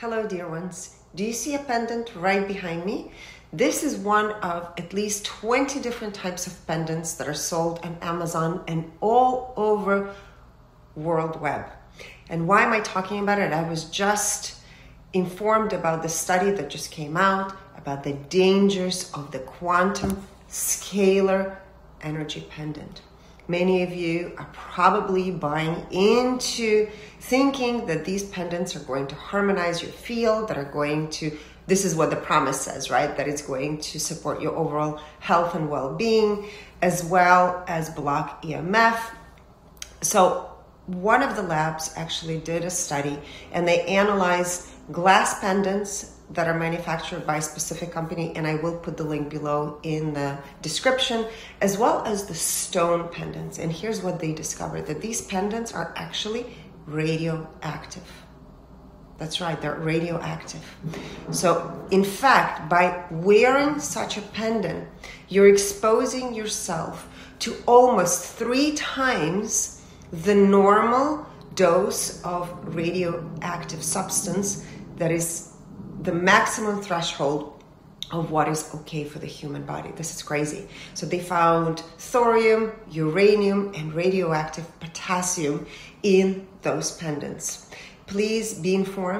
Hello, dear ones. Do you see a pendant right behind me? This is one of at least 20 different types of pendants that are sold on Amazon and all over World Web. And why am I talking about it? I was just informed about the study that just came out about the dangers of the quantum scalar energy pendant. Many of you are probably buying into thinking that these pendants are going to harmonize your field, that are going to, this is what the promise says, right? That it's going to support your overall health and well being, as well as block EMF. So, one of the labs actually did a study and they analyzed glass pendants that are manufactured by a specific company, and I will put the link below in the description, as well as the stone pendants. And here's what they discovered that these pendants are actually radioactive. That's right, they're radioactive. So, in fact, by wearing such a pendant, you're exposing yourself to almost three times the normal dose of radioactive substance that is the maximum threshold of what is okay for the human body. This is crazy. So they found thorium, uranium, and radioactive potassium in those pendants. Please be informed.